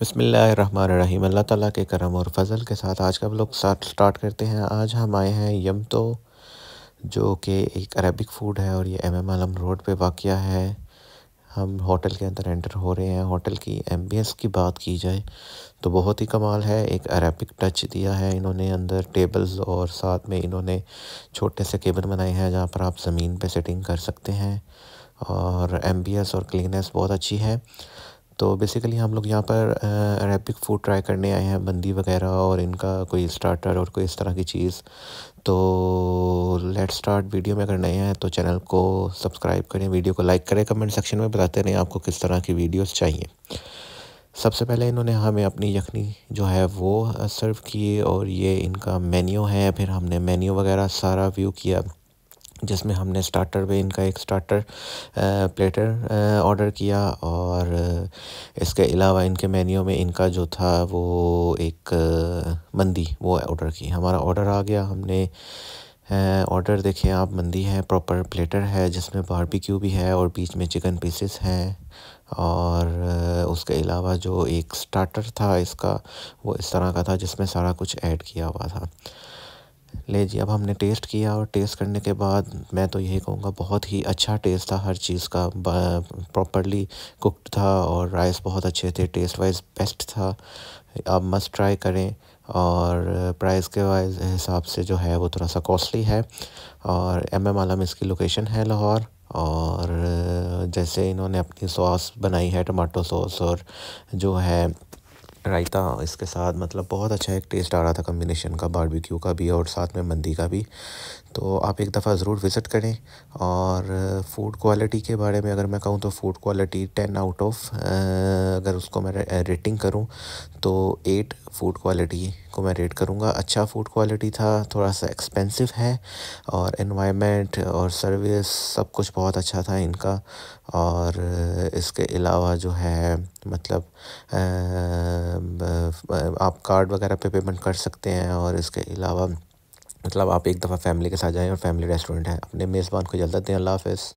बसमीम अल्लाह ताला के करम और फज़ल के साथ आज का लोग स्टार्ट करते हैं। आज हम आए हैं यम तो जो कि एक अरबिक फ़ूड है और ये एम एम आलम रोड पे वाक़ है। हम होटल के अंदर एंटर हो रहे हैं। होटल की एम्बियंस की बात की जाए तो बहुत ही कमाल है। एक अरबिक टच दिया है इन्होंने अंदर। टेबल्स और साथ में इन्होंने छोटे से केबल बनाए हैं जहाँ पर आप ज़मीन पे सेटिंग कर सकते हैं। और एम्बियंस और क्लीनेस बहुत अच्छी है। तो बेसिकली हम लोग यहाँ पर अरेबिक फ़ूड ट्राई करने आए हैं, बंदी वगैरह और इनका कोई स्टार्टर और कोई इस तरह की चीज़। तो लेट स्टार्ट वीडियो में अगर नए हैं तो चैनल को सब्सक्राइब करें वीडियो को लाइक करें कमेंट सेक्शन में बताते रहें आपको किस तरह की वीडियोस चाहिए। सबसे पहले इन्होंने हमें अपनी यखनी जो है वो सर्व की और ये इनका मेन्यू है, फिर हमने मेन्यू वगैरह सारा व्यू किया। जिसमें हमने स्टार्टर पे इनका एक स्टार्टर प्लेटर ऑर्डर किया और इसके अलावा इनके मेन्यू में इनका जो था वो एक मंदी, वो ऑर्डर की। हमारा ऑर्डर आ गया, हमने ऑर्डर देखें, आप मंदी है प्रॉपर प्लेटर है, जिसमें बारबेक्यू भी है और बीच में चिकन पीसेस हैं और उसके अलावा जो एक स्टार्टर था इसका, वो इस तरह का था जिसमें सारा कुछ ऐड किया हुआ था। ले जी, अब हमने टेस्ट किया और टेस्ट करने के बाद मैं तो यही कहूँगा, बहुत ही अच्छा टेस्ट था हर चीज़ का। प्रॉपरली कुकड था और राइस बहुत अच्छे थे टेस्ट वाइज बेस्ट था। आप मस्ट ट्राई करें और प्राइस के वाइज हिसाब से जो है वो थोड़ा सा कॉस्टली है। और एम एम आलम इसकी लोकेशन है लाहौर और जैसे इन्होंने अपनी सॉस बनाई है टमाटो सॉस और जो है रायता, इसके साथ मतलब बहुत अच्छा एक टेस्ट आ रहा था कम्बिनेशन का बारबेक्यू का भी और साथ में मंदी का भी। तो आप एक दफ़ा ज़रूर विज़िट करें और फ़ूड क्वालिटी के बारे में अगर मैं कहूँ तो food quality ten out of अगर उसको मैं रेटिंग करूँ तो एट फ़ूड क्वालिटी को मैं रेट करूँगा। अच्छा फ़ूड क्वालिटी था, थोड़ा सा एक्सपेंसिव है और इन्वायरमेंट और सर्विस सब कुछ बहुत अच्छा था इनका और इसके अलावा जो है मतलब आप कार्ड वगैरह पे पेमेंट कर सकते हैं और इसके अलावा मतलब आप एक दफ़ा फैमिली के साथ जाएँ और फैमिली रेस्टोरेंट है। अपने मेज़बान को इजाज़त दें। अल्लाह हाफ़िज़।